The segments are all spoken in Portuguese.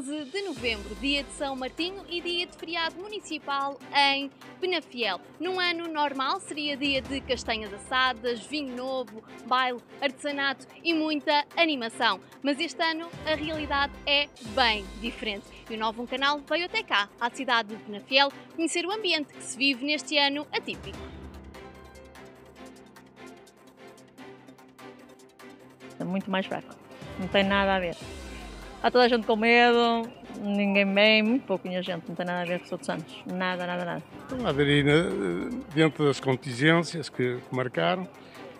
11 de novembro, dia de São Martinho e dia de feriado municipal em Penafiel. Num ano normal seria dia de castanhas assadas, vinho novo, baile, artesanato e muita animação. Mas este ano a realidade é bem diferente. E o Novo Canal veio até cá, à cidade de Penafiel, conhecer o ambiente que se vive neste ano atípico. É muito mais fraco. Não tem nada a ver. Há toda a gente com medo, ninguém vem, muito pouquinha gente, não tem nada a ver com os outros anos. Nada, nada, nada. Estão a aderir eh, dentro das contingências que, que marcaram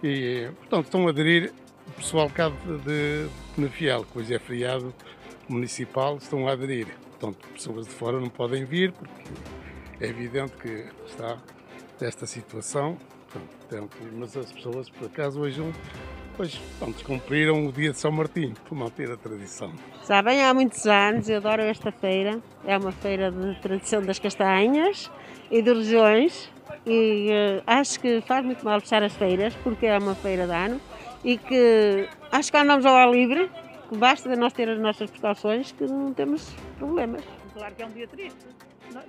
e, portanto, estão a aderir o pessoal cá de, de Penafiel, que hoje é feriado municipal, estão a aderir. Portanto, pessoas de fora não podem vir porque é evidente que está esta situação. Portanto, mas as pessoas, por acaso, hoje Pois, pronto, cumpriram o dia de São Martinho, por manter a tradição. Sabem, há muitos anos, eu adoro esta feira. É uma feira de tradição das castanhas e de regiões. E uh, acho que faz muito mal fechar as feiras, porque é uma feira de ano. E que acho que andamos ao ar livre, que basta nós ter as nossas precauções, que não temos problemas. Claro que é um dia triste.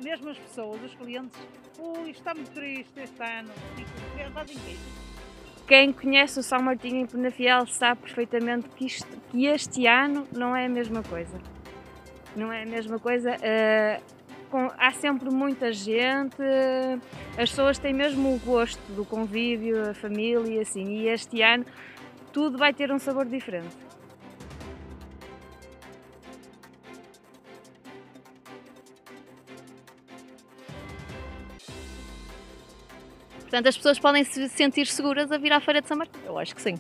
Mesmo as pessoas, os clientes, ui, está muito triste este ano. E fazem quê? Quem conhece o São Martinho em Penafiel sabe perfeitamente que, isto, que este ano não é a mesma coisa. Não é a mesma coisa. Uh, com, há sempre muita gente, as pessoas têm mesmo o gosto do convívio, a família, assim, e este ano tudo vai ter um sabor diferente. Portanto, as pessoas podem se sentir seguras a vir à Feira de São Martinho. Eu acho que sim.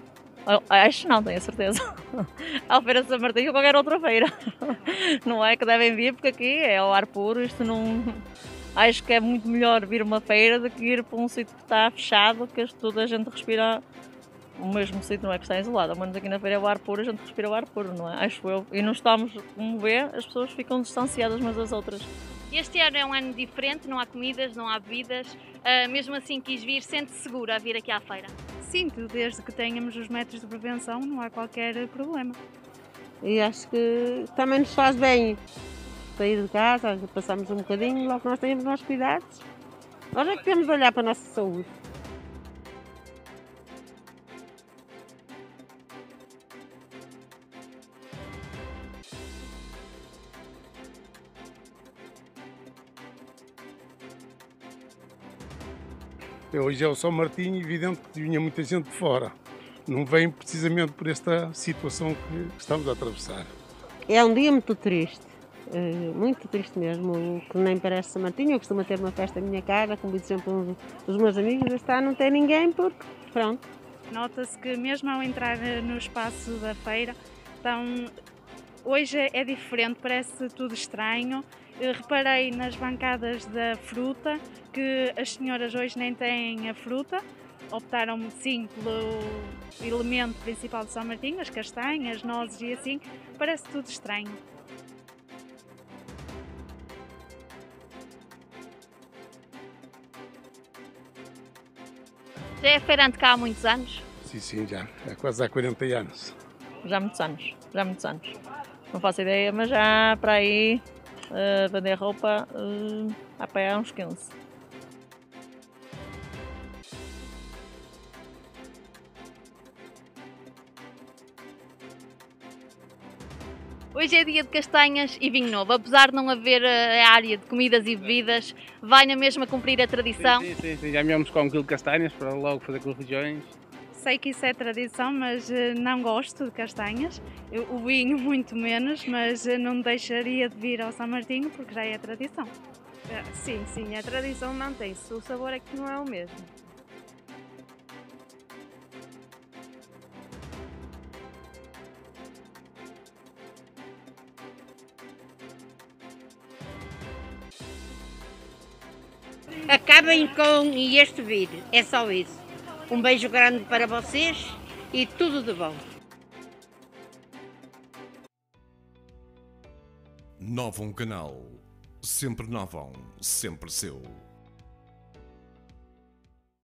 Eu acho não, tenho a certeza. à Feira de São Martinho ou qualquer outra feira. Não é que devem vir, porque aqui é ao ar puro, isto não. Acho que é muito melhor vir uma feira do que ir para um sítio que está fechado, que toda a gente respira o mesmo sítio, não é que está isolado. Ao menos aqui na feira é o ar puro, a gente respira o ar puro, não é? Acho eu. E não estamos, como vê, as pessoas ficam distanciadas umas das outras. Este ano é um ano diferente, não há comidas, não há bebidas. Uh, mesmo assim quis vir, sente-se segura a vir aqui à feira? Sinto, desde que tenhamos os métodos de prevenção não há qualquer problema. E acho que também nos faz bem sair de casa, passamos um bocadinho, logo nós temos os nossos cuidados. Nós é que temos de olhar para a nossa saúde. Hoje é o São Martinho, evidente que vinha muita gente de fora. Não vem precisamente por esta situação que estamos a atravessar. É um dia muito triste, eh, muito triste mesmo, que nem parece São Martinho. Eu costumo ter uma festa na minha casa, como sempre um dos meus amigos, está não tem ninguém porque, pronto. Nota-se que mesmo ao entrar no espaço da feira, estão Hoje é diferente, parece tudo estranho. Eu reparei nas bancadas da fruta que as senhoras hoje nem têm a fruta, optaram sim pelo elemento principal de São Martinho, as castanhas, nozes e assim. Parece tudo estranho. Já é feirante cá há muitos anos? Sim, sim, já. É quase há 40 anos. Já há muitos anos, já há muitos anos. Não faço ideia, mas já para aí uh, vender roupa uh, para aí uns 15. Hoje é dia de castanhas e vinho novo. Apesar de não haver eh, a área de comidas e bebidas, vai na mesma cumprir a tradição? Sim, sim, sim. já viemos com um quilo de castanhas para logo fazer com regiões. Sei que isso é tradição, mas eh, não gosto de castanhas. Eu, o vinho muito menos, mas eh, não deixaria de vir ao São Martinho porque já é tradição. É, sim, sim, a tradição mantém-se. O sabor é que não é o mesmo. Acabem com este vídeo, é só isso. Um beijo grande para vocês e tudo de bom. Nova um canal. Sempre novam, sempre seu.